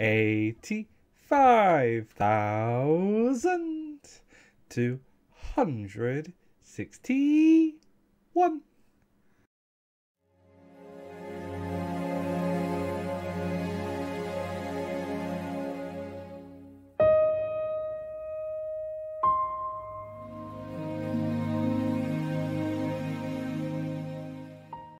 eighty-five thousand two hundred sixty-one.